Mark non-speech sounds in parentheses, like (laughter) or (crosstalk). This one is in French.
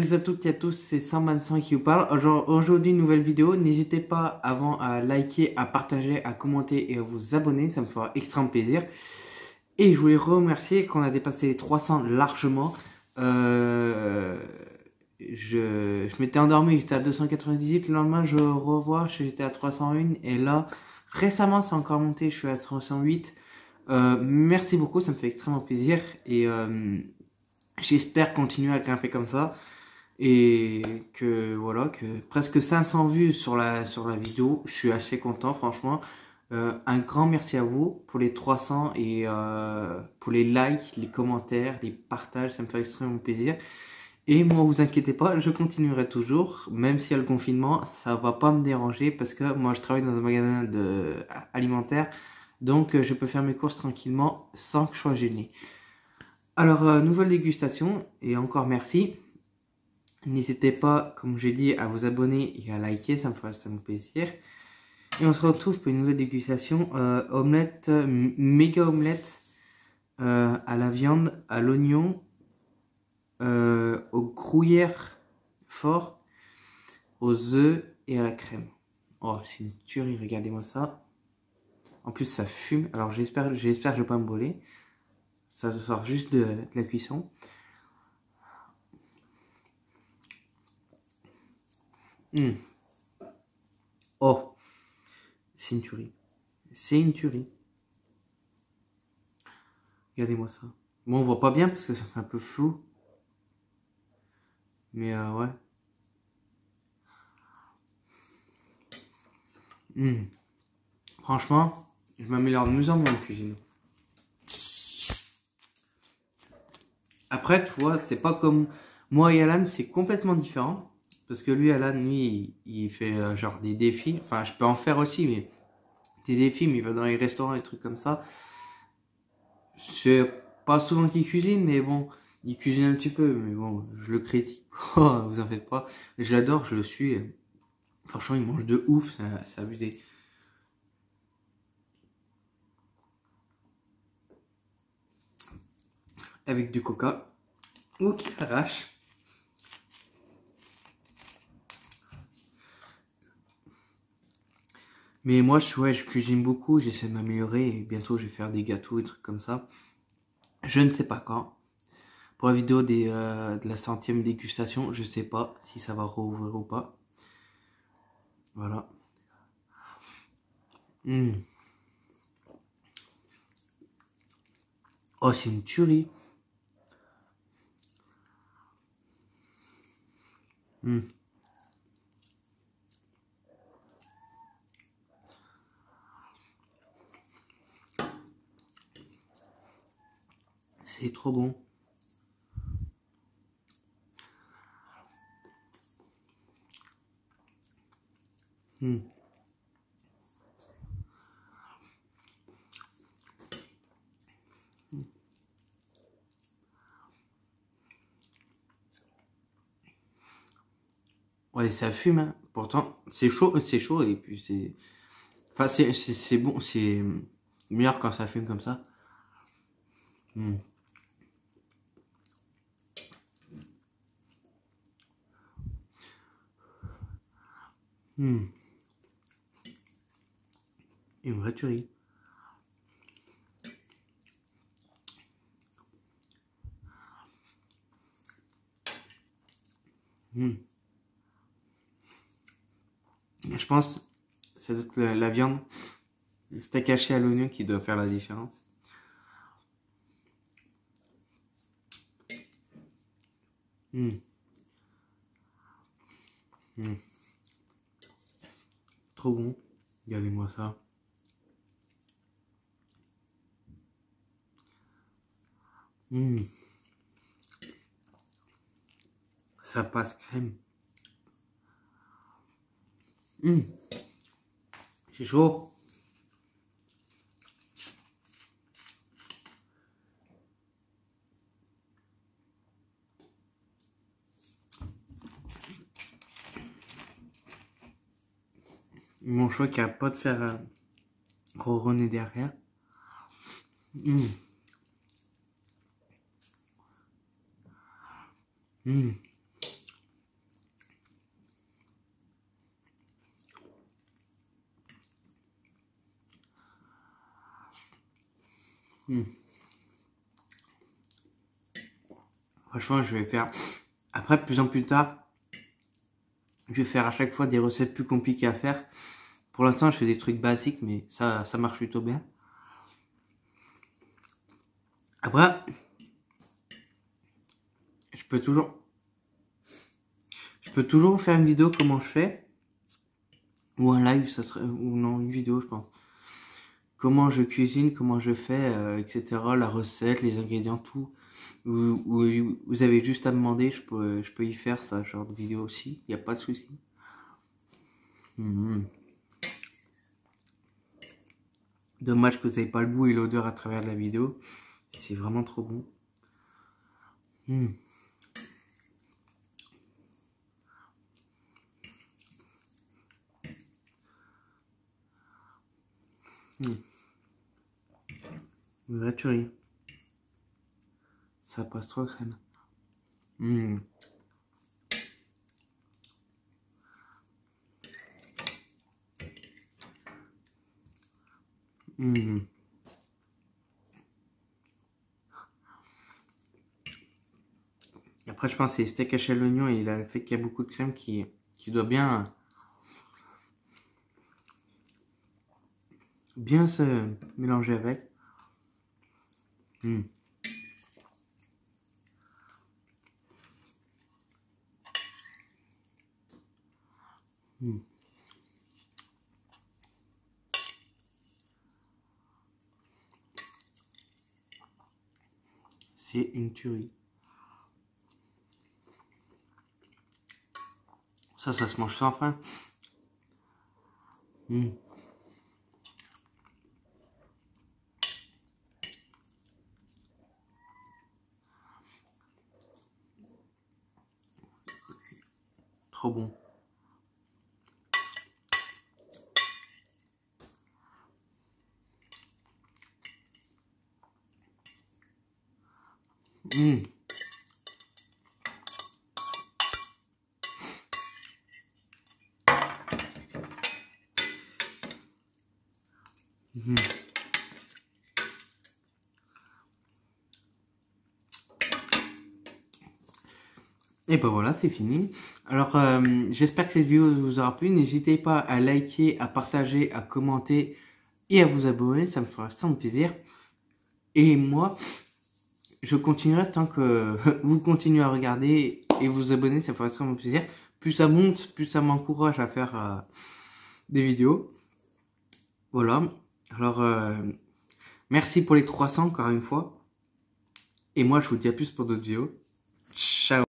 Salut à toutes et à tous, c'est 125 qui vous parle. Aujourd'hui, nouvelle vidéo. N'hésitez pas avant à liker, à partager, à commenter et à vous abonner. Ça me fera extrêmement plaisir. Et je voulais remercier qu'on a dépassé les 300 largement. Euh, je, je m'étais endormi, j'étais à 298. Le lendemain, je revois, j'étais à 301. Et là, récemment, c'est encore monté, je suis à 308. Euh, merci beaucoup, ça me fait extrêmement plaisir. Et... Euh, J'espère continuer à grimper comme ça. Et que voilà, que presque 500 vues sur la, sur la vidéo. Je suis assez content, franchement. Euh, un grand merci à vous pour les 300 et euh, pour les likes, les commentaires, les partages. Ça me fait extrêmement plaisir. Et moi, vous inquiétez pas, je continuerai toujours, même s'il y a le confinement, ça va pas me déranger parce que moi, je travaille dans un magasin de, alimentaire, donc je peux faire mes courses tranquillement sans que je sois gêné. Alors, euh, nouvelle dégustation, et encore merci. N'hésitez pas, comme j'ai dit, à vous abonner et à liker, ça me fera plaisir. Et on se retrouve pour une nouvelle dégustation. Euh, omelette, euh, méga omelette à la viande, à l'oignon, au gruyère fort, aux œufs et à la crème. Oh, c'est une tuerie, regardez-moi ça. En plus, ça fume. Alors, j'espère que je vais pas me brûler. Ça sort juste de, la cuisson. Hmm. Oh, c'est une tuerie. C'est une tuerie. Regardez-moi ça. Bon, on voit pas bien parce que ça fait un peu flou. Mais euh, ouais. Hmm. Franchement, je m'améliore de mieux en mieux en cuisine. Après, tu vois, c'est pas comme moi et Alan, c'est complètement différent. Parce que lui, Alan, lui, il, fait euh, genre des défis. Enfin, je peux en faire aussi, mais des défis, mais il va dans les restaurants, des trucs comme ça. C'est pas souvent qu'il cuisine, mais bon, il cuisine un petit peu. Mais bon, je le critique. (laughs) vous en faites pas. Je l'adore, je le suis. Franchement, il mange de ouf, c'est abusé. avec du coca ou qui arrache. Mais moi, je, cuisine beaucoup, j'essaie de m'améliorer et bientôt je vais faire des gâteaux et trucs comme ça. Je ne sais pas quand. Pour la vidéo euh, de la centième dégustation, je sais pas si ça va rouvrir ou pas. Voilà. Hmm. Oh, c'est une tuerie. Hmm. C'est trop bon. Hmm. Ouais, ça fume, hein. Pourtant, c'est chaud, c'est chaud, et puis c'est... Enfin, c'est bon, c'est meilleur quand ça fume comme ça. Mmh. Mmh. Une vraie tuerie. Mmh. Je pense c'est la, la viande, le steak haché à l'oignon qui doit faire la différence. Mmh. Mmh. Trop bon. Regardez-moi ça. Mmh. Ça passe crème. Mmh. C'est chaud. Mon choix qui arrête pas de faire euh, ronronner derrière. Hmm. Hmm. Hmm. Franchement, je vais faire... Après, plus en plus tard, je vais faire à chaque fois des recettes plus compliquées à faire. Pour l'instant, je fais des trucs basiques, mais ça, ça marche plutôt bien. Après, je peux toujours, je peux toujours faire une vidéo comment je fais, ou un live, ça serait, ou non, une vidéo, je pense. Comment je cuisine, comment je fais, euh, etc. La recette, les ingrédients, tout. Vous, vous, avez juste à demander, je peux, je peux y faire ça, genre de vidéo aussi, il n'y a pas de souci. Mhm. Dommage que vous n'avez pas le goût et l'odeur à travers la vidéo. C'est vraiment trop bon. Hmm. Mmh. Ça passe trop crème. Mmh. Mmh. Après, je pense que c'est steak haché à l'oignon et il a fait qu'il y a beaucoup de crème qui, doit bien, bien se mélanger avec. Mmh. Mmh. C'est une tuerie. Ça, ça se mange sans fin. Mmh. Trop bon. Mmh. Mmh. Et ben voilà, c'est fini. Alors, euh, j'espère que cette vidéo vous aura plu. N'hésitez pas à liker, à partager, à commenter et à vous abonner. Ça me fera extrêmement plaisir. Et moi, je continuerai tant que (laughs) vous continuez à regarder et vous abonner. Ça fera extrêmement plaisir. Plus ça monte, plus ça m'encourage à faire euh, des vidéos. Voilà. Alors, euh, merci pour les 300 encore une fois. Et moi, je vous dis à plus pour d'autres vidéos. Ciao